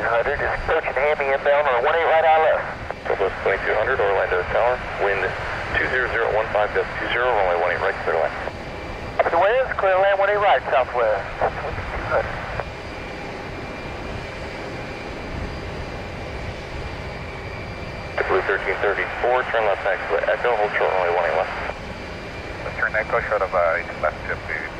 Southwest 2200 is approaching Hammy inbound on a 18 right eye left. Southwest 2200, Orlando Tower, wind 20015 gust 20, runway 18 right, clear line. Up to the west, clear land 18 right, Southwest 2200. Blue 1334, turn left next to Echo, hold short runway 18 left. Turn Echo short of uh, left tip to Southwest 193, Orlando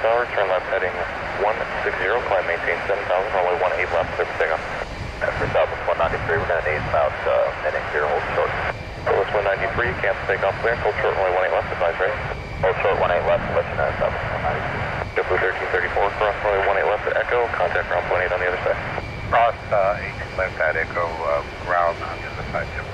Tower, turn left heading 160, climb maintain 7000, runway 18 left, clear for takeoff. For Southwest 193, we're going to need about uh, heading here, hold short. Southwest 193, cancel takeoff clearance, hold short runway 18 left, advise ready. Hold short 18 left, let you know Southwest 193. Blue 1334, cross runway 18 left to Echo, contact ground point 8 on the other side. cross uh, 8 left at Echo uh, ground on the other side.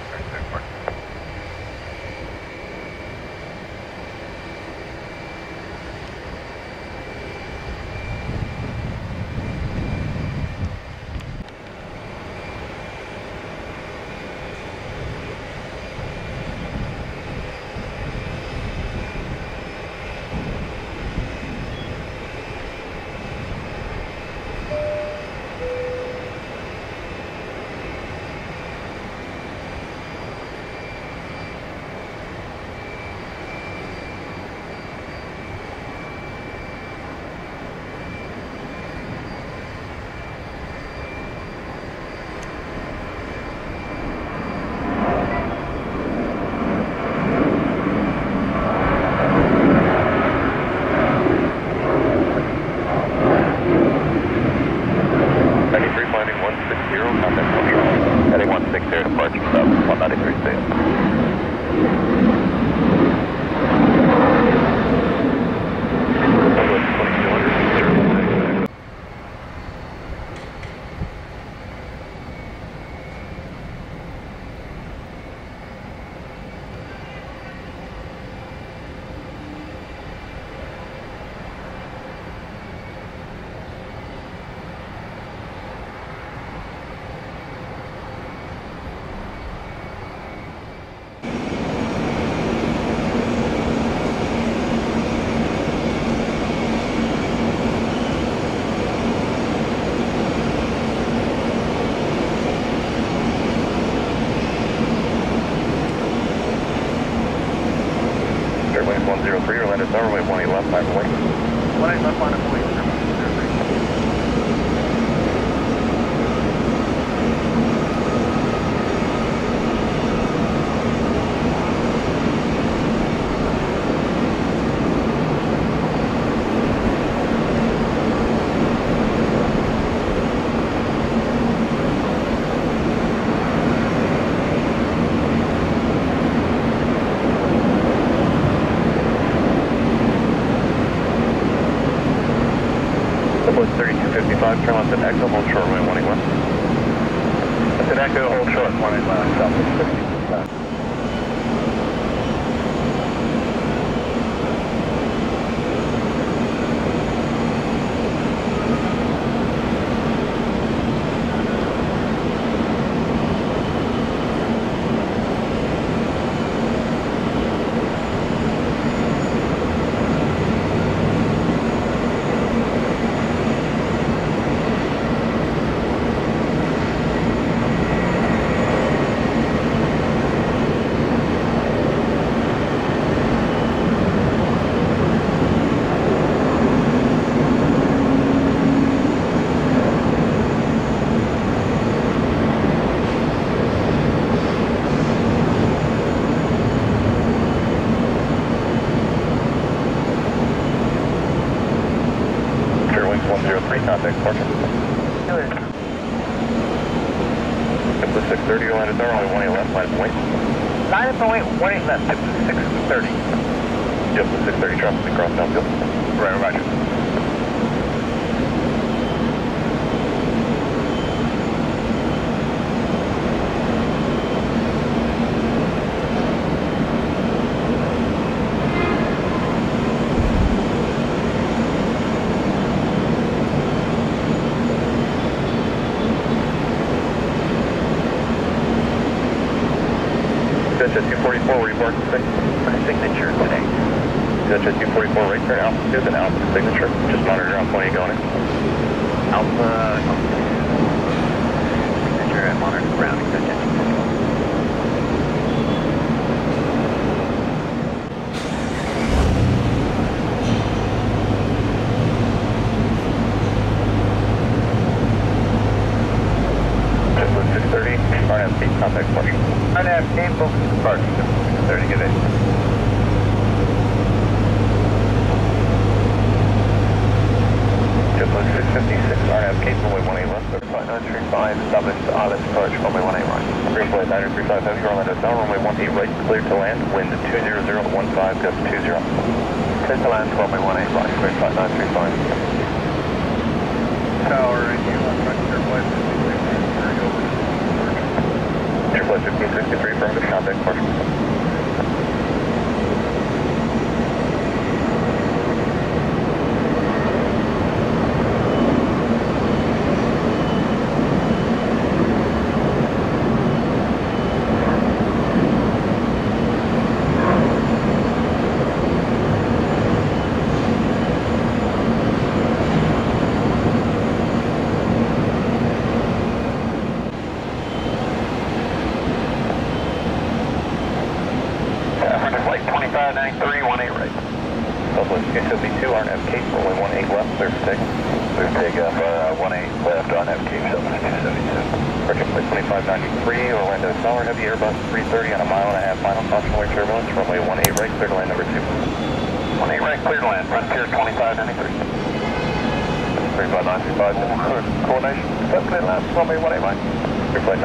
55, turn left at Echo, hold short, runway 181. That's at Echo, hold short, runway 181, south 103, contact departure. Blue 630, Orlando Tower, only 18 left, line point. 9.18 left, tip 630. Yep, Blue 630, traffic across downfield. Học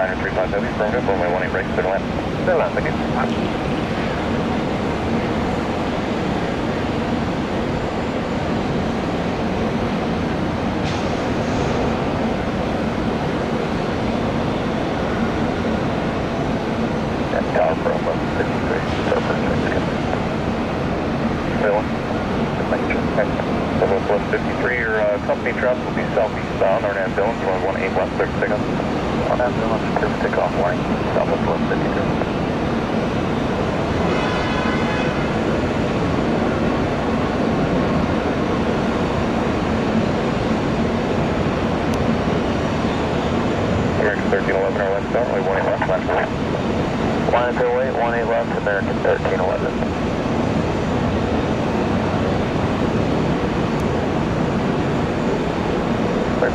Diner 357, affirmative, runway 18 right, clear to land. Clear land, thank you.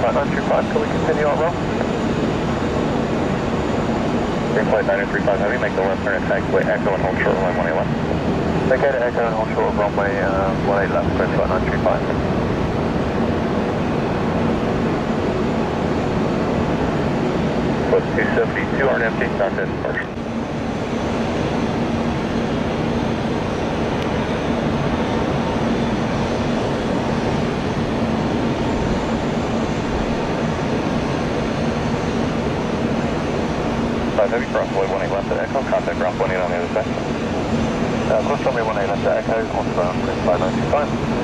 935, can we continue on roll? Greenflight 935 you make the left turn at taxiway Echo and hold short runway 181. Make Echo and hold short runway uh, 18 left, Greenflight 935. But 272 aren't empty, not that first. uh, heavy crossway 18 left at Echo, contact ground 18 on the other side. Uh, close runway 18 left at Echo, on the ground, 5925.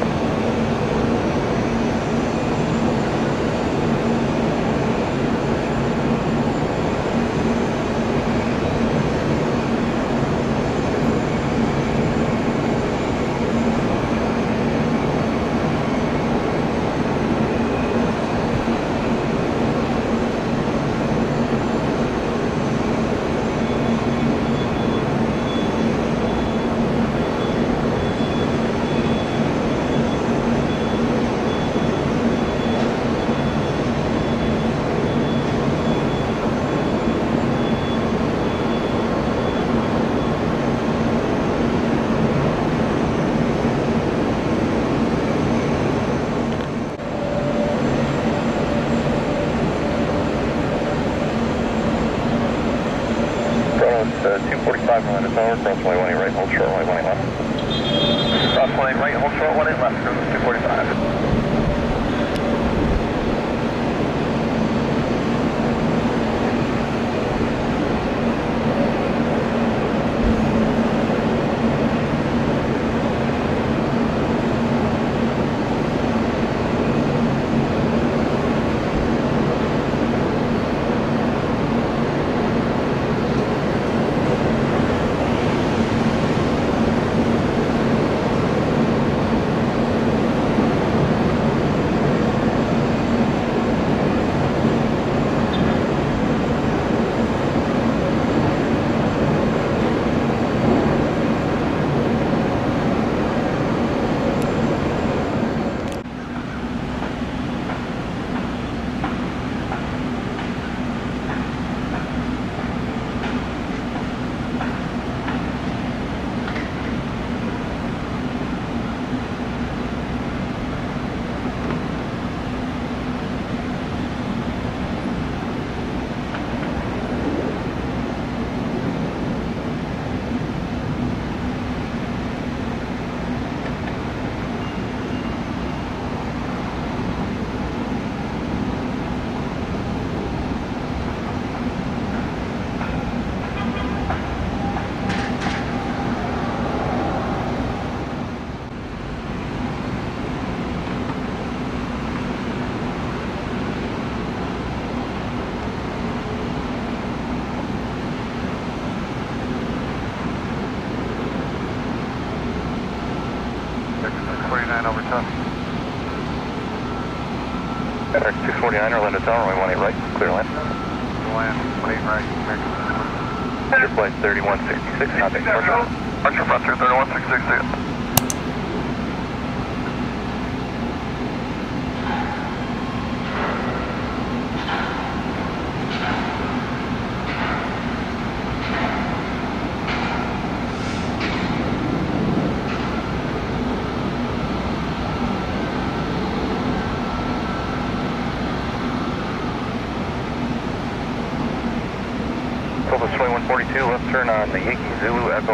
49er, land tower, runway 18 right, clear land. Land, 18 right, clear. Flight 3166, copy. Archer, Archer 3166,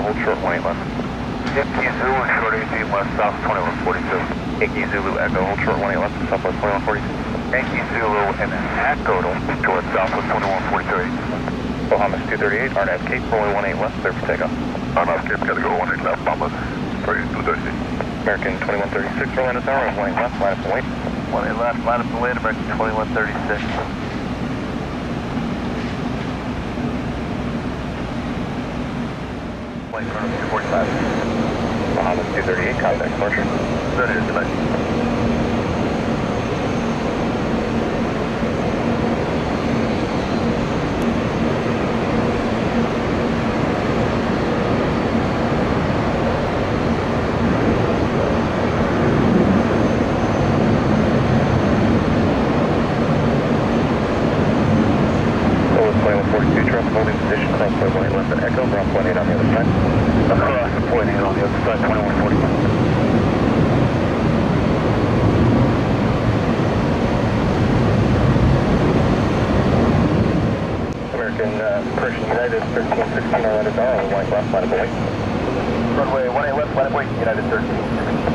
hold short 18 left. Yankee Zulu, short 18 west, south 2142. Yankee Zulu, Echo, hold short 18 left, southwest 2142. Yankee Zulu and Echo to towards southwest 2142. Bahamas 238, RNAV Cape, runway 18 left, clear for takeoff. RNAV Cape, gotta go 18 left, Bahamas 3230. American 2136, Orlando Tower, runway 18 left, line up and wait. 18 left, line up and wait, American 2136. Flight front of 245. Bahamas 238, contact departure. That is tonight. Cobus 2142, traffic holding position, cross point 18 left at Echo, ground point 8 on the other side. Across the point eight on the other side, 2141. American uh, Persian United 1316, Orlando Tower, runway 18 left, line up and wait. Runway 18 left, line up wait, United 13.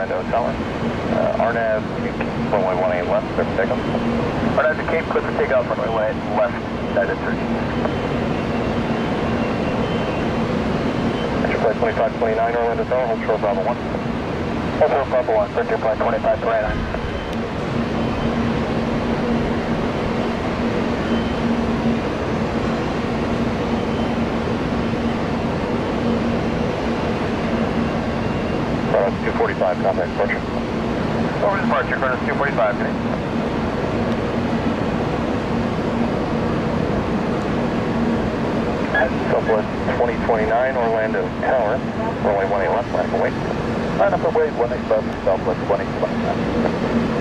Orlando Tower. Uh, RNAV, runway 18 left, clear for takeoff. RNAV to Cape, clear for takeoff, runway 18 left, United 13. Enter flight 2529, Orlando Tower, hold short Bravo 1. Hold short Bravo 1, clear flight 2529. Bravo 245, contact departure. Over departure, Curtis 245, good evening. Southwest 2029, Orlando Tower, runway 18 left, and wait. Line up wait, 18 left, southwest 20 left.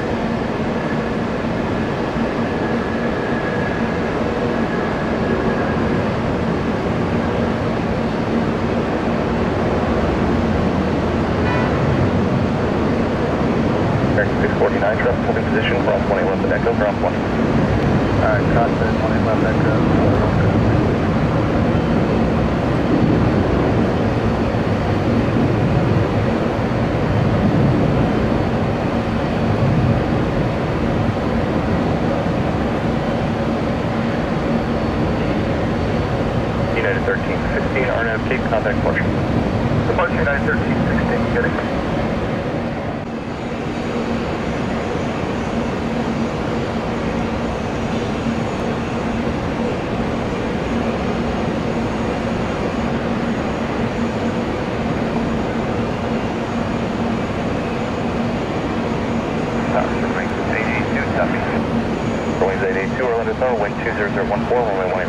American 649, traffic holding position, cross 20 left at Echo, ground 20. Alright, crossing 20 left, Echo. United 1316, RNAV Cape, contact departure. Departure United 1316, good evening. Boeing 882, Orlando Tower, wind 20014,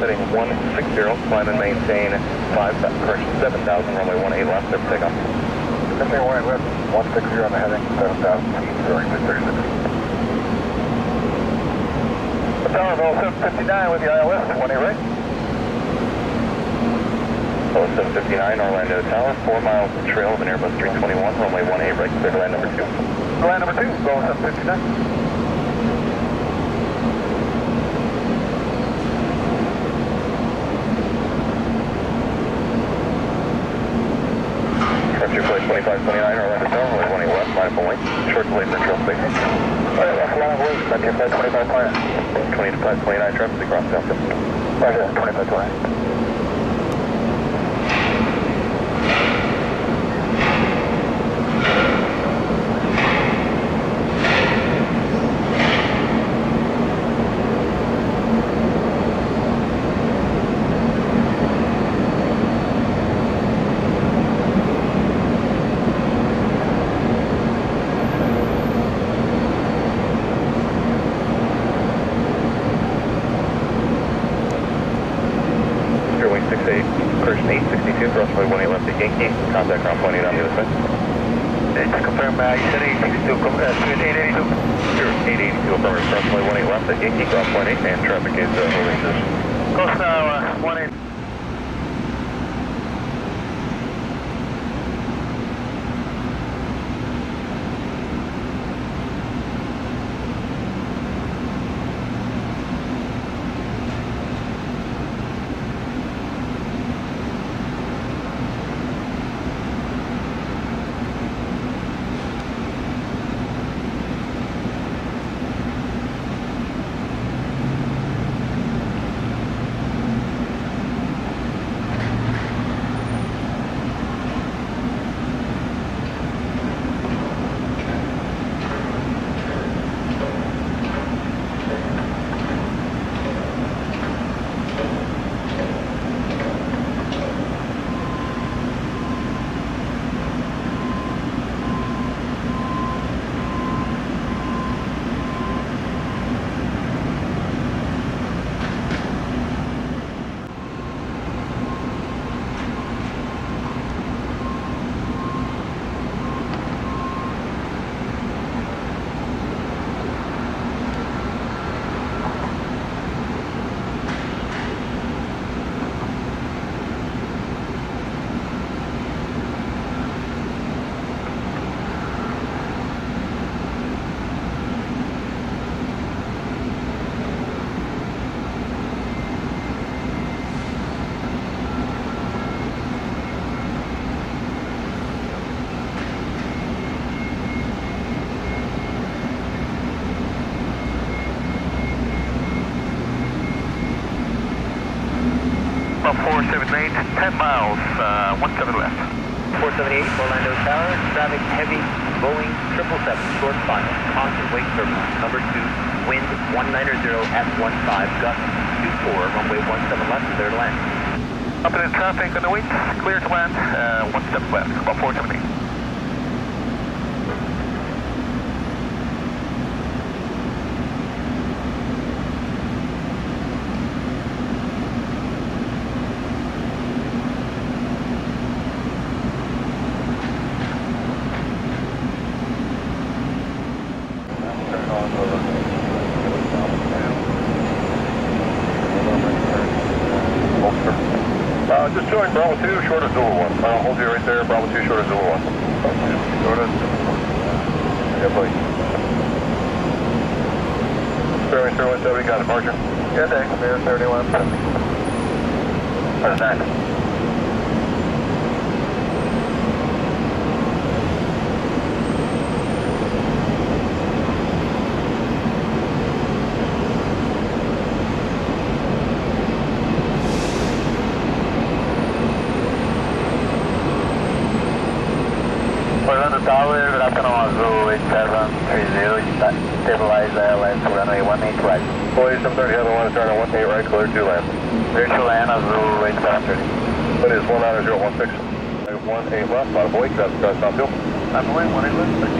runway 18 right, clear left. Climb and maintain 5, correction, 7,000, runway 18 left, clear for takeoff. Runway 18 left, 160 on the heading, 7,000 feet, runway 36. Tower Bell 759 with the ILS, 18 right. Hello, 759 Orlando Tower, 4 miles trail of an Airbus 321, runway 18 right, clear to land number 2. Line number 2, Bell 759. Structure flight 2529 Orlando Tower, runway 18 left, line up. Short delay for trail safety. Alright, left line wait, Structure flight 2529. 2529 traffic across Delta. Roger, 2529. 862, 18 left at Yankee. Contact ground point 8 on the other side. Just confirm, uh, you said 862, come, uh, 882. Sure, 882, affirmative, crossway 18 left at Yankee, ground point 8, and traffic is uh, holding position. Coast now, uh, 18. About 478, 10 miles, uh, 17 left. 478 Orlando Tower, traffic heavy, Boeing 777, short final, constant wake turbulence, number 2, wind 190 at 15, gust 24, runway 17 left, clear to land. Up in the traffic on the wings, clear to land, uh, one step left, about 478. just Bravo 2, short of Zulu 1. I'll hold you right there, Bravo 2, short of Zulu 1. Short of Yeah, please. Fairway, Fairway 7, we got it, Marcher. Yeah, thanks, Fairway 31. Turn on 18 right, clear to land. Clear to land on Zulu 8730. That is 19016. 18 left, out of Boyd, traffic across South Hill. I'm going 18 left,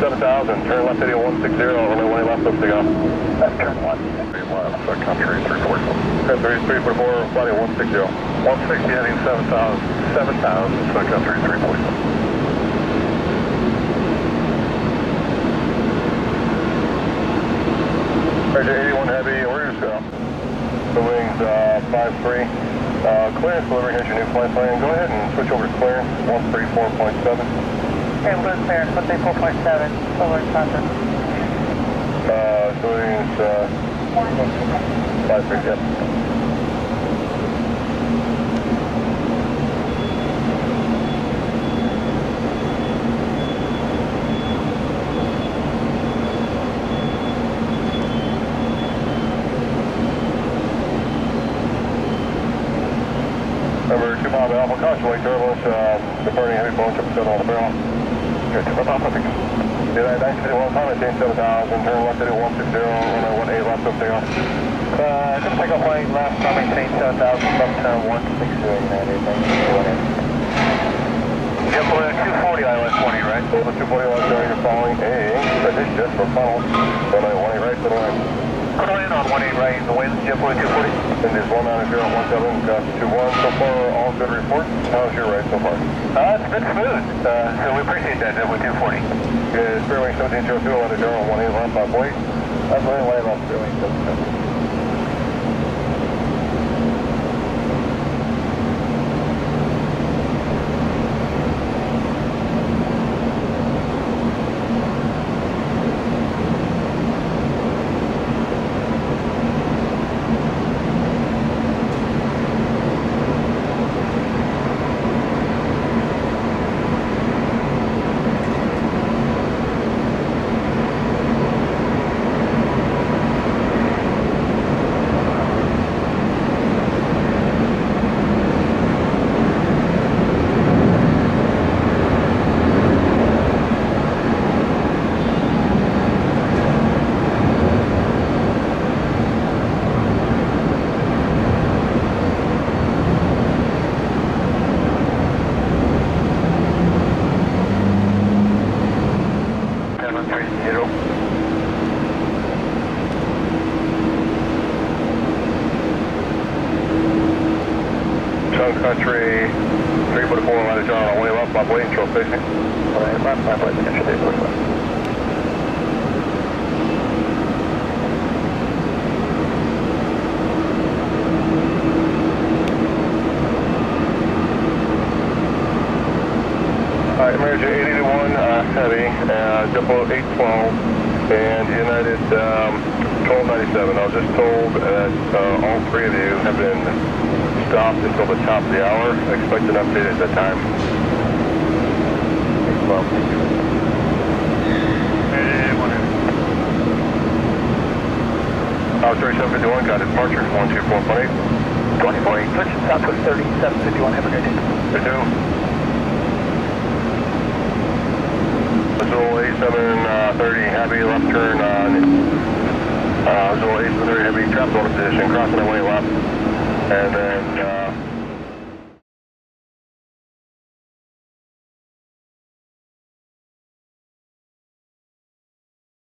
7000, turn left heading 160, only one left up to go. Left turn one. Three left, uh, country 344. Country 344, flight 160. 160 heading 7000, 7000, so country 344. Roger, 81 Heavy, orders go. The wings, uh, 5-3. Uh, clearance delivery, here's your new flight plan. Go ahead and switch over to clearance, 134.7. Okay, blue clear, let's say 4.7, solar thunder. Uh, so wings, uh, 5-3, yep. Number 2 caution wake turbulence, uh, departing heavy Boeing 777 on the barrel. Good, 2 Bob Alpha, thanks. United 951, time at 7000, turn left at 160, runway 18 left up there. Uh, just take a white left, I'll maintain 7000, left turn 160, United, thank you. JetBlue 240 ILS 20, right? Over 240 ILS, you're following a addition just for funnel. Runway 18 right to the right. Put in on 18 right, the wind, JetBlue 240. Wind is 19017, gust 21. So far, all good reports. How's your ride so far? Uh, it's been smooth, uh, so we appreciate that, JetBlue 240. Good. Spearwing 1702, let it go on 18 left, Bob Wait. That's the way left, Spearwing 1702. Seven three zero. Sun Country 344, let it go on way left, Bob Wait, control station. Alright, left, left, left, attention, Dave, push left. All right, American 80 to 1, uh, heavy, uh, JetBlue 812, and United um, 1297. I was just told that uh, all three of you have been stopped until the top of the hour. I expect an update at that time. Well, you. Uh, 3751, got departure, 124.8. 2040, push Southwest 3751, have a good day. Do. Azul 8730, heavy left turn on uh, Azul 8730, heavy trap position, crossing the way left. And then uh,